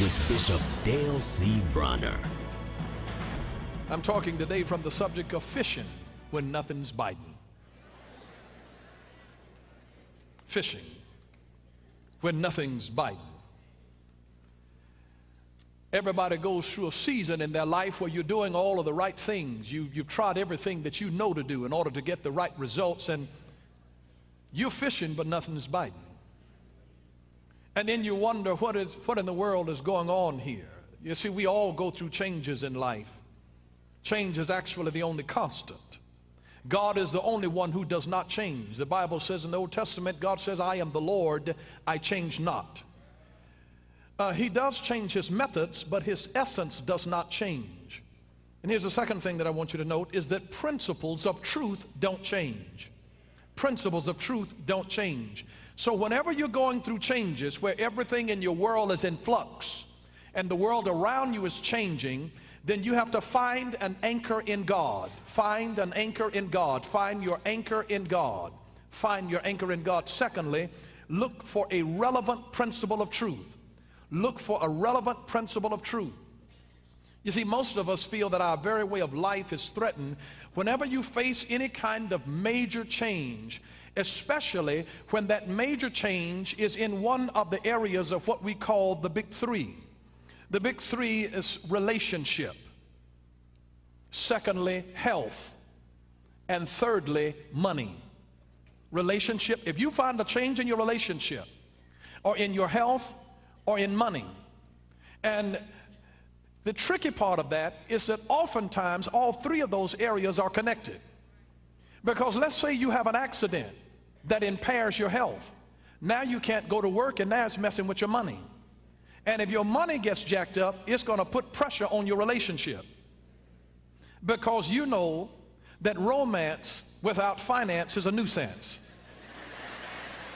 with Bishop Dale C. Bronner. I'm talking today from the subject of fishing when nothing's biting. Fishing when nothing's biting. Everybody goes through a season in their life where you're doing all of the right things. You, you've tried everything that you know to do in order to get the right results, and you're fishing, but nothing's biting. And then you wonder what, is, what in the world is going on here. You see, we all go through changes in life. Change is actually the only constant. God is the only one who does not change. The Bible says in the Old Testament, God says, I am the Lord, I change not. Uh, he does change his methods, but his essence does not change. And here's the second thing that I want you to note is that principles of truth don't change. Principles of truth don't change. So whenever you're going through changes where everything in your world is in flux and the world around you is changing, then you have to find an anchor in God. Find an anchor in God. Find your anchor in God. Find your anchor in God. Secondly, look for a relevant principle of truth. Look for a relevant principle of truth. You see, most of us feel that our very way of life is threatened whenever you face any kind of major change, especially when that major change is in one of the areas of what we call the big three. The big three is relationship, secondly, health, and thirdly, money. Relationship, if you find a change in your relationship or in your health or in money. And the tricky part of that is that oftentimes all three of those areas are connected. Because let's say you have an accident that impairs your health. Now you can't go to work and now it's messing with your money. And if your money gets jacked up, it's going to put pressure on your relationship. Because you know that romance without finance is a nuisance.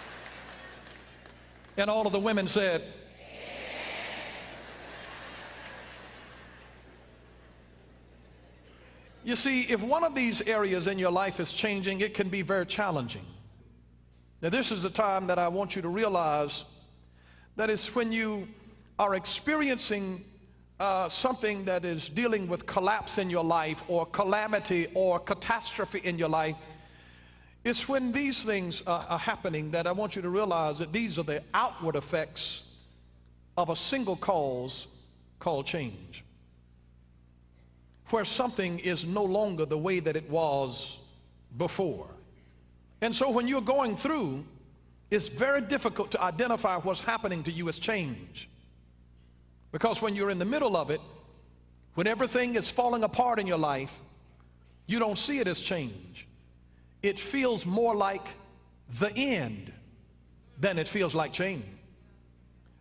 and all of the women said, You see, if one of these areas in your life is changing, it can be very challenging. Now, this is a time that I want you to realize that it's when you are experiencing uh, something that is dealing with collapse in your life or calamity or catastrophe in your life, it's when these things uh, are happening that I want you to realize that these are the outward effects of a single cause called change where something is no longer the way that it was before. And so when you're going through, it's very difficult to identify what's happening to you as change. Because when you're in the middle of it, when everything is falling apart in your life, you don't see it as change. It feels more like the end than it feels like change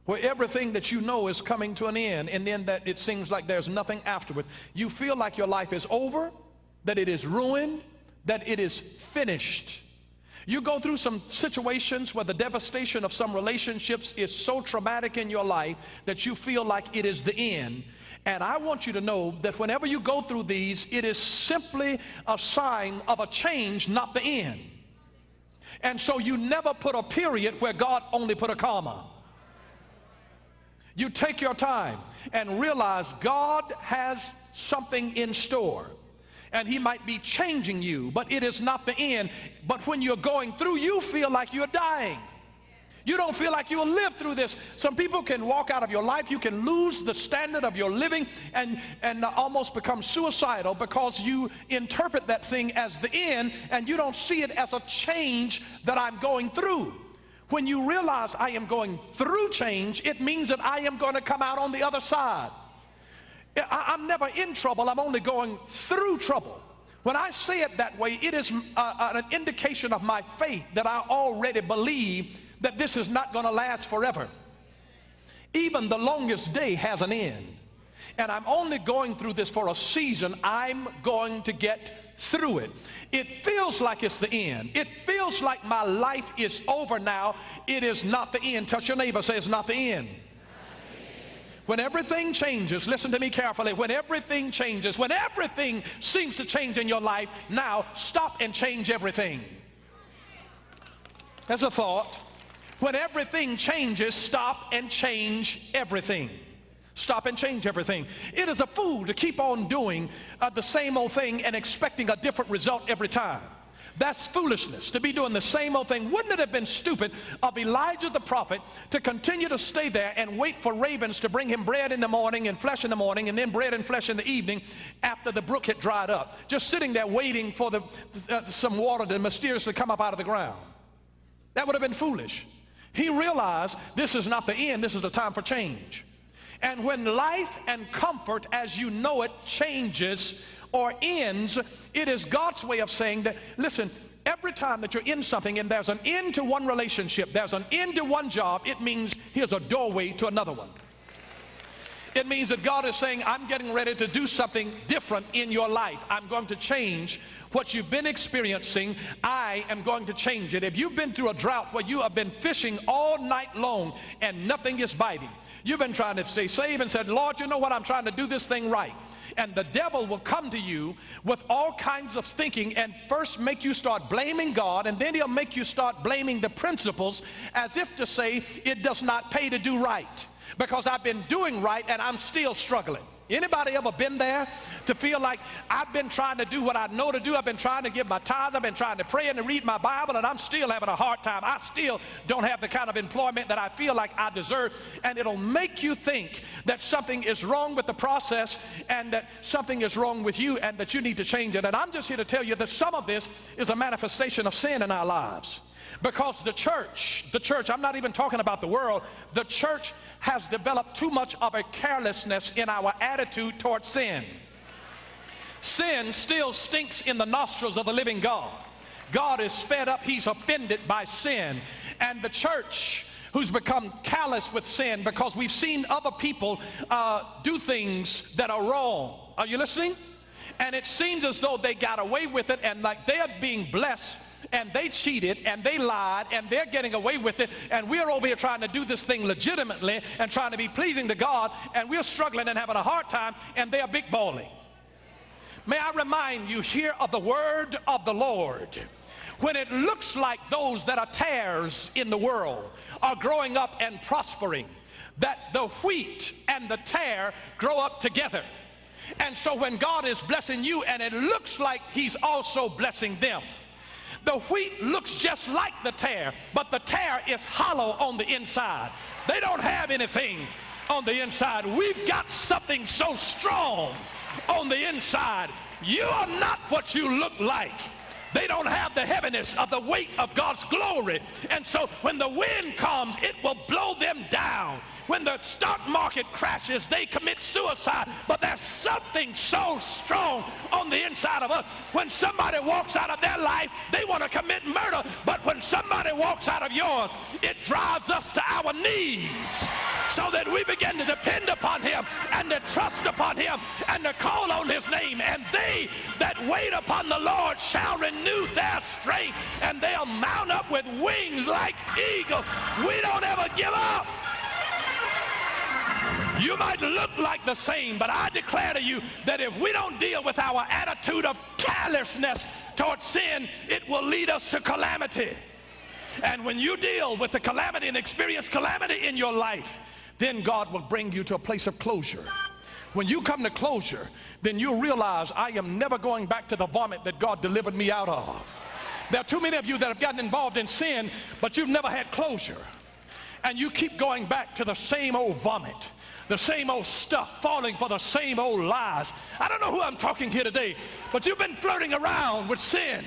where everything that you know is coming to an end and then that it seems like there's nothing afterward. You feel like your life is over, that it is ruined, that it is finished. You go through some situations where the devastation of some relationships is so traumatic in your life that you feel like it is the end. And I want you to know that whenever you go through these, it is simply a sign of a change, not the end. And so you never put a period where God only put a comma. You take your time and realize God has something in store. And he might be changing you, but it is not the end. But when you're going through, you feel like you're dying. You don't feel like you'll live through this. Some people can walk out of your life. You can lose the standard of your living and, and almost become suicidal because you interpret that thing as the end and you don't see it as a change that I'm going through. When you realize I am going through change, it means that I am going to come out on the other side. I, am never in trouble, I'm only going through trouble. When I say it that way, it is uh, an indication of my faith that I already believe that this is not going to last forever. Even the longest day has an end. And I'm only going through this for a season. I'm going to get through it. It feels like it's the end. It feels like my life is over now. It is not the end. Touch your neighbor, say it's not the end. When everything changes, listen to me carefully. When everything changes, when everything seems to change in your life, now stop and change everything. That's a thought. When everything changes, stop and change everything. Stop and change everything. It is a fool to keep on doing uh, the same old thing and expecting a different result every time. That's foolishness to be doing the same old thing. Wouldn't it have been stupid of Elijah the prophet to continue to stay there and wait for ravens to bring him bread in the morning and flesh in the morning and then bread and flesh in the evening after the brook had dried up? Just sitting there waiting for the, uh, some water to mysteriously come up out of the ground. That would have been foolish. He realized this is not the end, this is the time for change. And when life and comfort as you know it changes, or ends, it is God's way of saying that, listen, every time that you're in something and there's an end to one relationship, there's an end to one job, it means here's a doorway to another one. It means that God is saying, I'm getting ready to do something different in your life. I'm going to change what you've been experiencing. I am going to change it. If you've been through a drought where you have been fishing all night long and nothing is biting, you've been trying to stay safe and said, Lord, you know what? I'm trying to do this thing right. And the devil will come to you with all kinds of thinking and first make you start blaming God, and then he'll make you start blaming the principles as if to say, it does not pay to do right because I've been doing right and I'm still struggling. Anybody ever been there to feel like I've been trying to do what I know to do? I've been trying to give my tithes. I've been trying to pray and to read my Bible, and I'm still having a hard time. I still don't have the kind of employment that I feel like I deserve. And it'll make you think that something is wrong with the process and that something is wrong with you and that you need to change it. And I'm just here to tell you that some of this is a manifestation of sin in our lives. Because the church, the church, I'm not even talking about the world, the church has developed too much of a carelessness in our attitude towards sin. Sin still stinks in the nostrils of the living God. God is fed up, he's offended by sin. And the church, who's become callous with sin because we've seen other people uh, do things that are wrong. Are you listening? And it seems as though they got away with it and like they're being blessed and they cheated and they lied and they're getting away with it and we're over here trying to do this thing legitimately and trying to be pleasing to God and we're struggling and having a hard time and they're big balling. May I remind you here of the word of the Lord. When it looks like those that are tares in the world are growing up and prospering, that the wheat and the tare grow up together. And so when God is blessing you and it looks like he's also blessing them, the wheat looks just like the tare, but the tare is hollow on the inside. They don't have anything on the inside. We've got something so strong on the inside. You are not what you look like. They don't have the heaviness of the weight of God's glory. And so when the wind comes, it will blow them down. When the stock market crashes, they commit suicide. But there's something so strong on the inside of us. When somebody walks out of their life, they want to commit murder. But when somebody walks out of yours, it drives us to our knees so that we begin to depend upon him and to trust upon him and to call on his name. And they that wait upon the Lord shall renew their strength and they'll mount up with wings like eagles. We don't ever give up. You might look like the same, but I declare to you that if we don't deal with our attitude of carelessness towards sin, it will lead us to calamity. And when you deal with the calamity and experience calamity in your life, then God will bring you to a place of closure. When you come to closure, then you'll realize I am never going back to the vomit that God delivered me out of. There are too many of you that have gotten involved in sin, but you've never had closure. And you keep going back to the same old vomit, the same old stuff, falling for the same old lies. I don't know who I'm talking here today, but you've been flirting around with sin.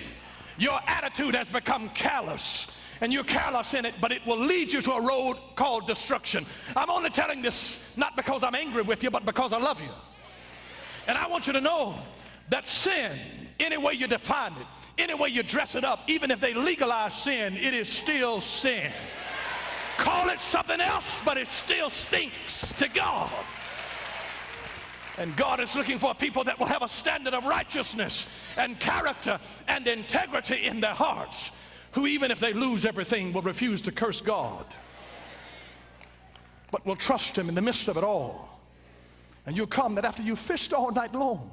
Your attitude has become callous and you're callous in it, but it will lead you to a road called destruction. I'm only telling this not because I'm angry with you, but because I love you. And I want you to know that sin, any way you define it, any way you dress it up, even if they legalize sin, it is still sin. Call it something else, but it still stinks to God. And God is looking for people that will have a standard of righteousness and character and integrity in their hearts who, even if they lose everything, will refuse to curse God, but will trust Him in the midst of it all. And you'll come that after you fished all night long,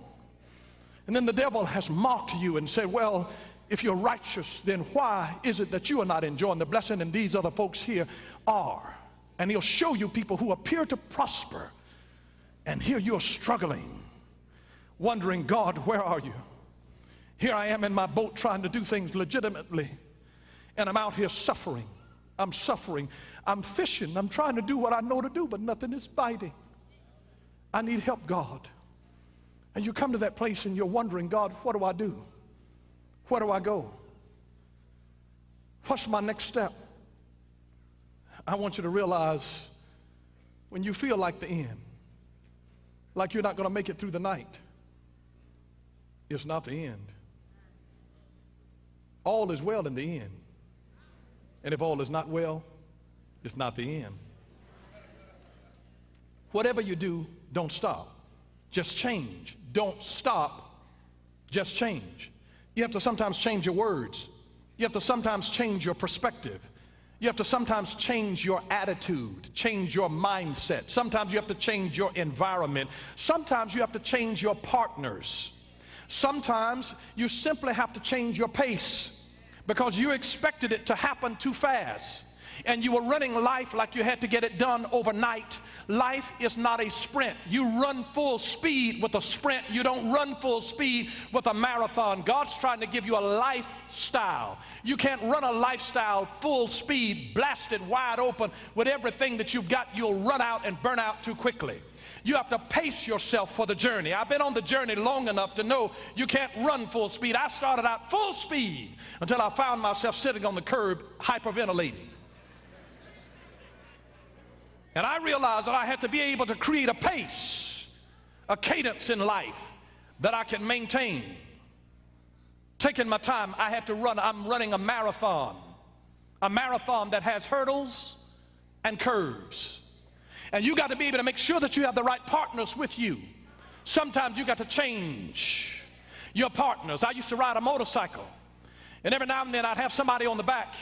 and then the devil has mocked you and said, Well, if you're righteous, then why is it that you are not enjoying the blessing and these other folks here are? And he'll show you people who appear to prosper, And here you're struggling, wondering, God, where are you? Here I am in my boat trying to do things legitimately, and I'm out here suffering. I'm suffering. I'm fishing. I'm trying to do what I know to do, but nothing is biting. I need help, God. And you come to that place and you're wondering, God, what do I do? Where do I go? What's my next step? I want you to realize when you feel like the end, like you're not going to make it through the night, it's not the end. All is well in the end. And if all is not well, it's not the end. Whatever you do, don't stop. Just change. Don't stop. Just change. You have to sometimes change your words. You have to sometimes change your perspective. You have to sometimes change your attitude, change your mindset. Sometimes you have to change your environment. Sometimes you have to change your partners. Sometimes you simply have to change your pace because you expected it to happen too fast and you were running life like you had to get it done overnight. Life is not a sprint. You run full speed with a sprint. You don't run full speed with a marathon. God's trying to give you a lifestyle. You can't run a lifestyle full speed, blasted wide open with everything that you've got. You'll run out and burn out too quickly. You have to pace yourself for the journey. I've been on the journey long enough to know you can't run full speed. I started out full speed until I found myself sitting on the curb hyperventilating. And I realized that I had to be able to create a pace, a cadence in life that I can maintain. Taking my time, I had to run, I'm running a marathon, a marathon that has hurdles and curves. And you got to be able to make sure that you have the right partners with you. Sometimes you got to change your partners. I used to ride a motorcycle, and every now and then I'd have somebody on the back,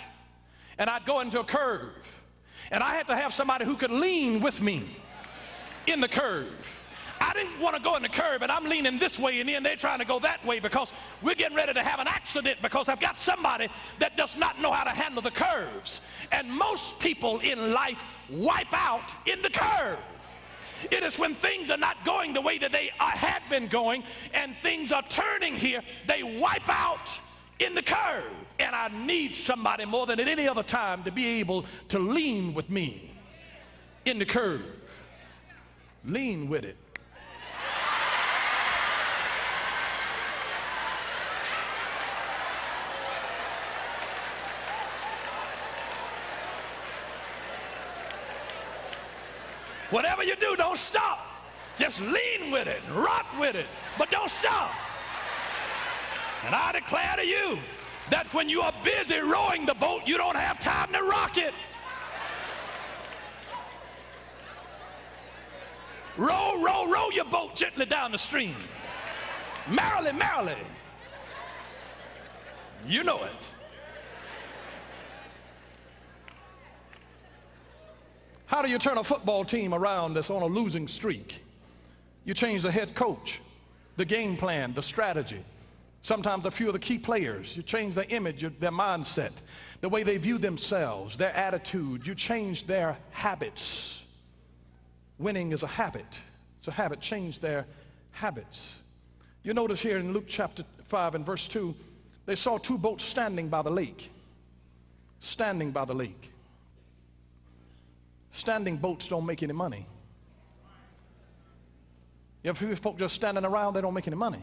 and I'd go into a curve and I had to have somebody who could lean with me in the curve. I didn't want to go in the curve and I'm leaning this way and then they're trying to go that way because we're getting ready to have an accident because I've got somebody that does not know how to handle the curves. And most people in life wipe out in the curve. It is when things are not going the way that they are, have been going and things are turning here, they wipe out in the curve. And I need somebody more than at any other time to be able to lean with me in the curve. Lean with it. Whatever you do, don't stop. Just lean with it, rock with it, but don't stop. And I declare to you that when you are busy rowing the boat, you don't have time to rock it. Row, row, row your boat gently down the stream. Merrily, merrily. You know it. How do you turn a football team around that's on a losing streak? You change the head coach, the game plan, the strategy. Sometimes a few of the key players, you change their image, their mindset, the way they view themselves, their attitude. You change their habits. Winning is a habit. It's a habit. Change their habits. You notice here in Luke chapter 5 and verse 2, they saw two boats standing by the lake. Standing by the lake. Standing boats don't make any money. You have folk just standing around, they don't make any money.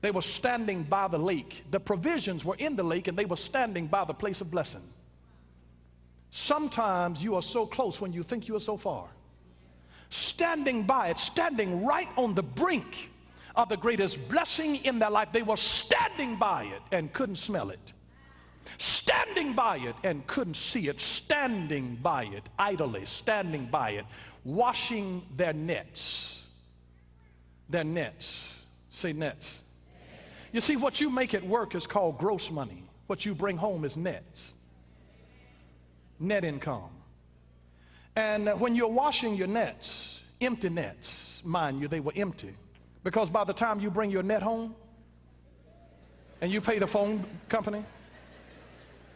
They were standing by the lake. The provisions were in the lake, and they were standing by the place of blessing. Sometimes you are so close when you think you are so far. Standing by it, standing right on the brink of the greatest blessing in their life. They were standing by it and couldn't smell it. Standing by it and couldn't see it. Standing by it, idly standing by it, washing their nets. Their nets. Say nets you see, what you make at work is called gross money. What you bring home is nets, net income. And when you're washing your nets, empty nets, mind you, they were empty. Because by the time you bring your net home and you pay the phone company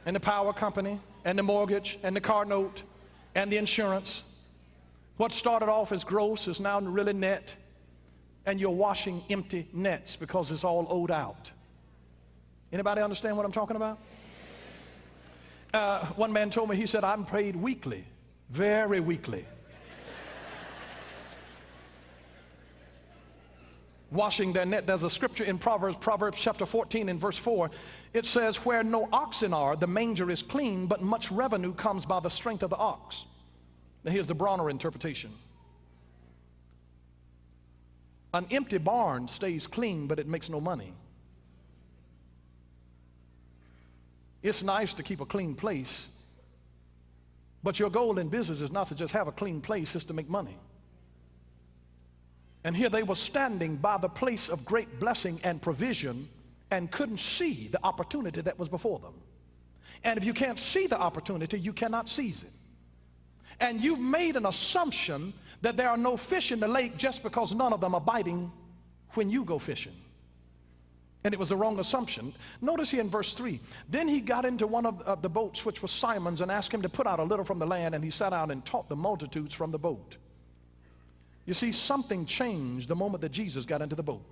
and the power company and the mortgage and the car note and the insurance, What started off as gross is now really net, and you're washing empty nets because it's all owed out. Anybody understand what I'm talking about? Uh, one man told me, he said, I'm paid weekly, very weekly. Washing their net. There's a scripture in Proverbs, Proverbs chapter 14 and verse 4. It says, Where no oxen are, the manger is clean, but much revenue comes by the strength of the ox. Now here's the Bronner interpretation. An empty barn stays clean, but it makes no money. It's nice to keep a clean place, but your goal in business is not to just have a clean place, it's to make money. And here they were standing by the place of great blessing and provision and couldn't see the opportunity that was before them. And if you can't see the opportunity, you cannot seize it. And you've made an assumption that there are no fish in the lake just because none of them are biting when you go fishing. And it was a wrong assumption. Notice here in verse 3 Then he got into one of, of the boats, which was Simon's, and asked him to put out a little from the land, and he sat out and taught the multitudes from the boat. You see, something changed the moment that Jesus got into the boat.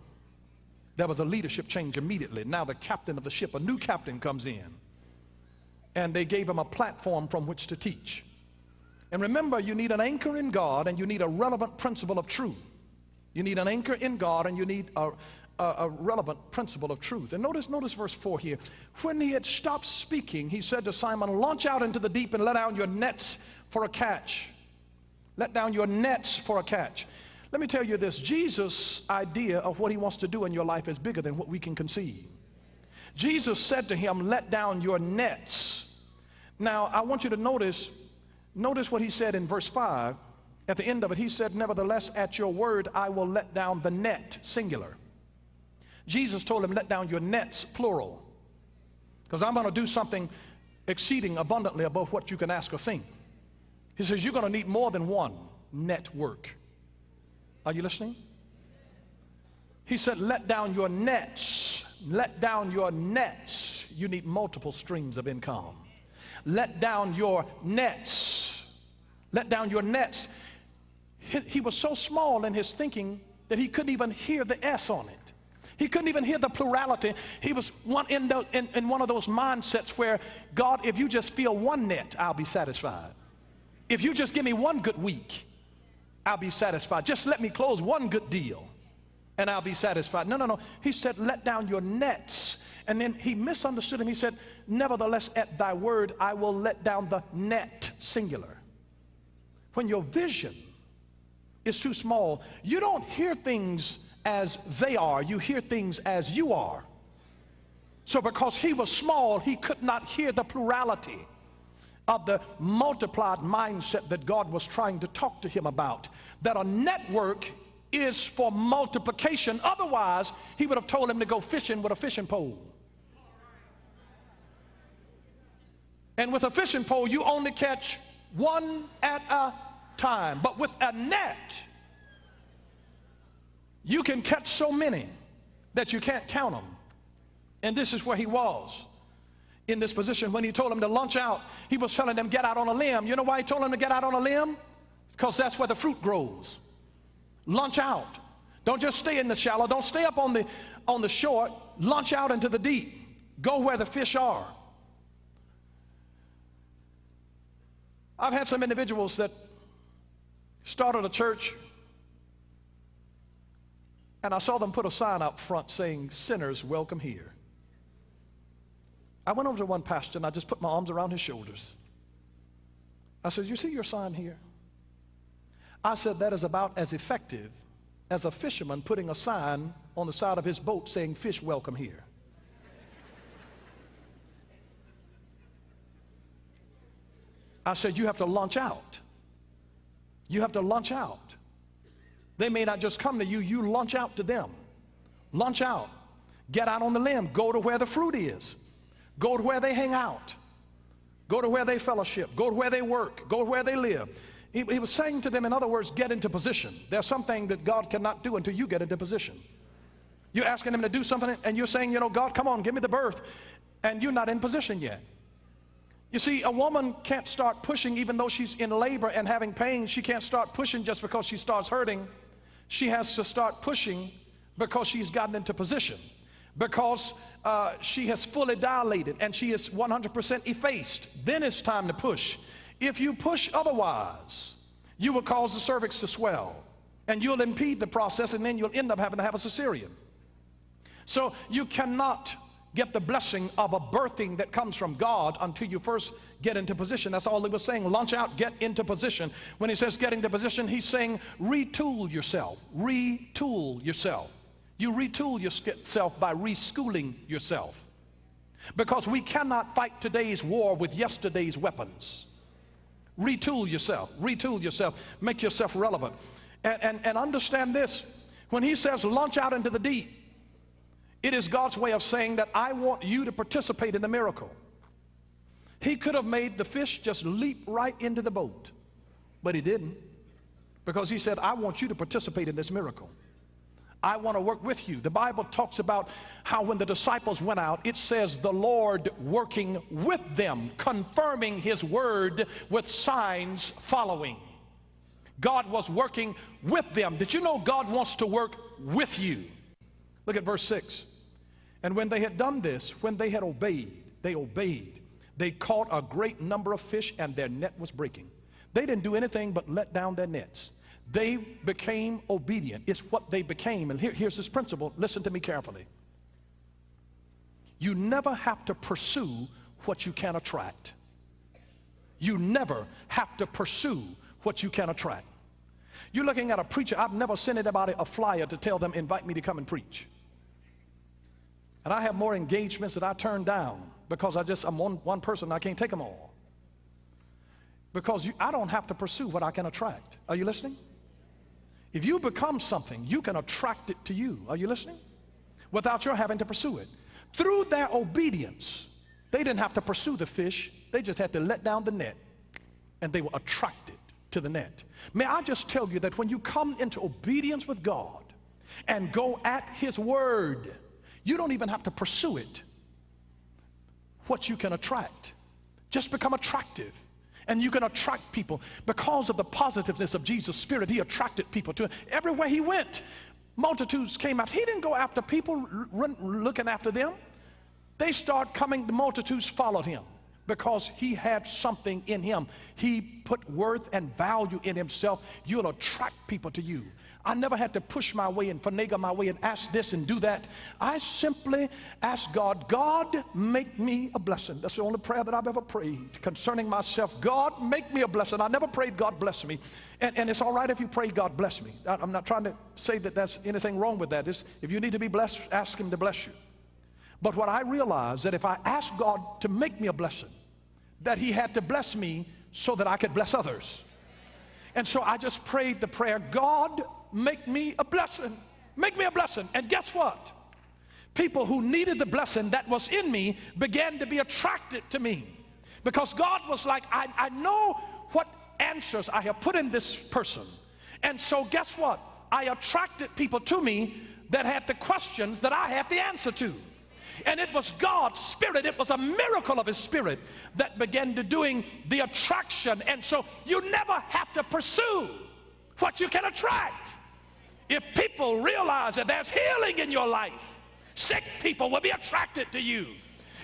There was a leadership change immediately. Now, the captain of the ship, a new captain, comes in, and they gave him a platform from which to teach. And remember, you need an anchor in God, and you need a relevant principle of truth. You need an anchor in God, and you need a, a, a, relevant principle of truth. And notice, notice verse 4 here. When he had stopped speaking, he said to Simon, Launch out into the deep and let down your nets for a catch. Let down your nets for a catch. Let me tell you this Jesus' idea of what he wants to do in your life is bigger than what we can conceive. Jesus said to him, Let down your nets. Now, I want you to notice, notice what he said in verse 5. At the end of it, he said, Nevertheless, at your word, I will let down the net, singular. Jesus told him, let down your nets, plural. Because I'm going to do something exceeding abundantly above what you can ask or think. He says, you're going to need more than one network. Are you listening? He said, let down your nets. Let down your nets. You need multiple streams of income. Let down your nets. Let down your nets. He, he was so small in his thinking that he couldn't even hear the S on it. He couldn't even hear the plurality. He was one in, the, in, in one of those mindsets where, God, if you just fill one net, I'll be satisfied. If you just give me one good week, I'll be satisfied. Just let me close one good deal and I'll be satisfied. No, no, no. He said, let down your nets. And then he misunderstood him. He said, nevertheless, at thy word, I will let down the net, singular. When your vision is too small, you don't hear things as they are, you hear things as you are. So, because he was small, he could not hear the plurality of the multiplied mindset that God was trying to talk to him about. That a network is for multiplication. Otherwise, he would have told him to go fishing with a fishing pole. And with a fishing pole, you only catch one at a time. But with a net, you can catch so many that you can't count them. And this is where he was in this position. When he told them to launch out, he was telling them, get out on a limb. You know why he told them to get out on a limb? Because that's where the fruit grows. Launch out. Don't just stay in the shallow. Don't stay up on the, on the short. Launch out into the deep. Go where the fish are. I've had some individuals that started a church and I saw them put a sign up front saying, Sinners, welcome here. I went over to one pastor and I just put my arms around his shoulders. I said, You see your sign here? I said, That is about as effective as a fisherman putting a sign on the side of his boat saying, Fish, welcome here. I said, You have to launch out. You have to launch out. They may not just come to you, you launch out to them. Launch out. Get out on the limb. Go to where the fruit is. Go to where they hang out. Go to where they fellowship. Go to where they work. Go to where they live. He, he was saying to them, in other words, get into position. There's something that God cannot do until you get into position. You're asking him to do something and you're saying, you know, God, come on, give me the birth. And you're not in position yet. You see, a woman can't start pushing even though she's in labor and having pain. She can't start pushing just because she starts hurting. She has to start pushing because she's gotten into position, because uh, she has fully dilated and she is 100% effaced. Then it's time to push. If you push otherwise, you will cause the cervix to swell and you'll impede the process and then you'll end up having to have a cesarean. So you cannot get the blessing of a birthing that comes from God until you first get into position. That's all he was saying. Launch out, get into position. When he says get into position, he's saying retool yourself. Retool yourself. You retool yourself by reschooling yourself. Because we cannot fight today's war with yesterday's weapons. Retool yourself. Retool yourself. Make yourself relevant. And, and, and understand this. When he says launch out into the deep, it is God's way of saying that I want you to participate in the miracle. He could have made the fish just leap right into the boat, but he didn't because he said, I want you to participate in this miracle. I want to work with you. The Bible talks about how when the disciples went out, it says the Lord working with them, confirming his word with signs following. God was working with them. Did you know God wants to work with you? Look at verse 6. And when they had done this, when they had obeyed, they obeyed. They caught a great number of fish and their net was breaking. They didn't do anything but let down their nets. They became obedient. It's what they became. And here, here's this principle. Listen to me carefully. You never have to pursue what you can attract. You never have to pursue what you can attract. You're looking at a preacher. I've never sent anybody a flyer to tell them, invite me to come and preach. And I have more engagements that I turn down because I just, I'm one, one person, I can't take them all. Because you, I don't have to pursue what I can attract. Are you listening? If you become something, you can attract it to you. Are you listening? Without your having to pursue it. Through their obedience, they didn't have to pursue the fish, they just had to let down the net and they were attracted to the net. May I just tell you that when you come into obedience with God and go at His word, you don't even have to pursue it. What you can attract. Just become attractive. And you can attract people because of the positiveness of Jesus' spirit. He attracted people to him. Everywhere he went, multitudes came after. He didn't go after people looking after them. They start coming, the multitudes followed him because he had something in him. He put worth and value in himself. You'll attract people to you. I never had to push my way and finagle my way and ask this and do that. I simply asked God, God, make me a blessing. That's the only prayer that I've ever prayed concerning myself. God, make me a blessing. I never prayed, God bless me. And, and it's all right if you pray, God bless me. I, I'm not trying to say that there's anything wrong with that. It's, if you need to be blessed, ask Him to bless you. But what I realized that if I ask God to make me a blessing, that He had to bless me so that I could bless others. And so I just prayed the prayer, God, make me a blessing. Make me a blessing. And guess what? People who needed the blessing that was in me began to be attracted to me. Because God was like, I, I know what answers I have put in this person. And so, guess what? I attracted people to me that had the questions that I had the answer to. And it was God's Spirit, it was a miracle of His Spirit that began to doing the attraction. And so, you never have to pursue what you can attract. If people realize that there's healing in your life, sick people will be attracted to you.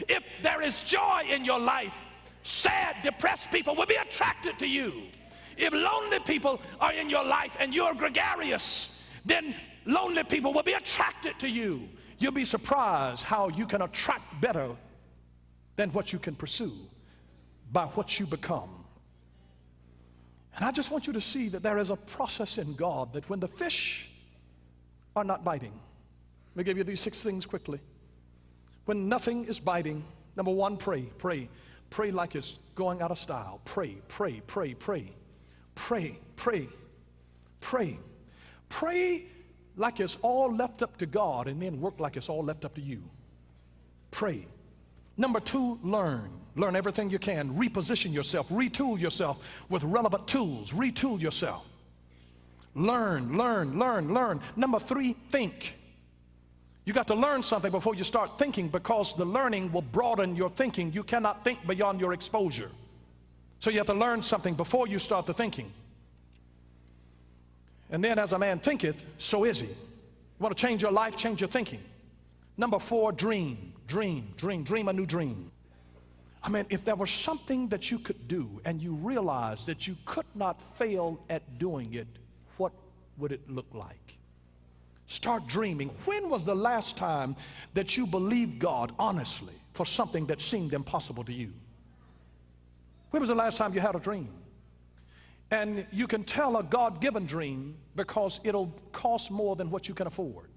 If there is joy in your life, sad, depressed people will be attracted to you. If lonely people are in your life and you're gregarious, then lonely people will be attracted to you. You'll be surprised how you can attract better than what you can pursue by what you become. And I just want you to see that there is a process in God that when the fish are not biting. Let me give you these six things quickly. When nothing is biting, number one, pray, pray. Pray like it's going out of style. Pray, pray, pray, pray. Pray, pray, pray. Pray like it's all left up to God and then work like it's all left up to you. Pray. Number two, learn. Learn everything you can. Reposition yourself. Retool yourself with relevant tools. Retool yourself. Learn, learn, learn, learn. Number three, think. You got to learn something before you start thinking because the learning will broaden your thinking. You cannot think beyond your exposure. So you have to learn something before you start the thinking. And then as a man thinketh, so is he. You want to change your life, change your thinking. Number four, dream, dream, dream, dream a new dream. I mean, if there was something that you could do and you realized that you could not fail at doing it, what would it look like? Start dreaming. When was the last time that you believed God honestly for something that seemed impossible to you? When was the last time you had a dream? And you can tell a God given dream because it'll cost more than what you can afford.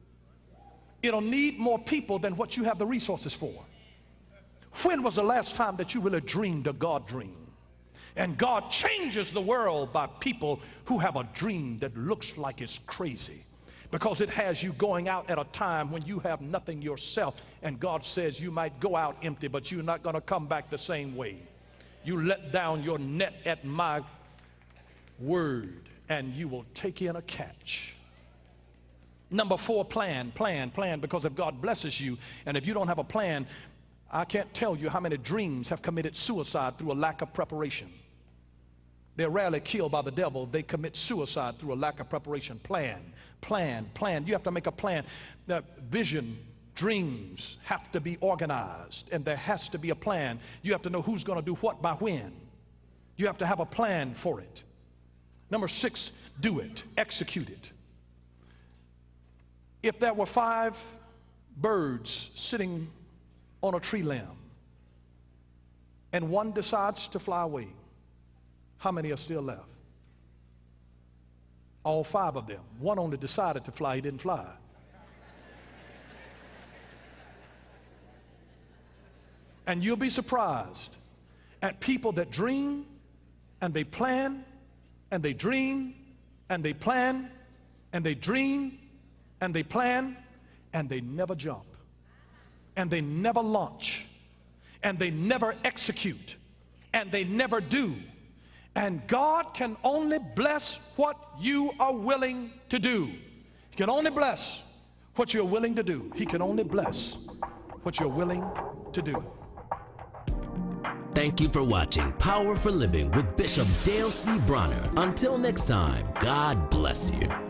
It'll need more people than what you have the resources for. When was the last time that you really dreamed a God dream? And God changes the world by people who have a dream that looks like it's crazy because it has you going out at a time when you have nothing yourself. And God says you might go out empty, but you're not going to come back the same way. You let down your net at my word, and you will take in a catch. Number four, plan, plan, plan, because if God blesses you, and if you don't have a plan, I can't tell you how many dreams have committed suicide through a lack of preparation. They're rarely killed by the devil. They commit suicide through a lack of preparation. Plan, plan, plan. You have to make a plan. The vision, dreams have to be organized, and there has to be a plan. You have to know who's going to do what by when. You have to have a plan for it. Number six, do it, execute it. If there were five birds sitting on a tree limb and one decides to fly away, how many are still left? All five of them. One only decided to fly, he didn't fly. And you'll be surprised at people that dream and they plan and they dream and they plan and they dream and they plan and they never jump and they never launch and they never execute and they never do and God can only bless what you are willing to do. He can only bless what you're willing to do. He can only bless what you're willing to do. Thank you for watching Power for Living with Bishop Dale C. Bronner. Until next time, God bless you.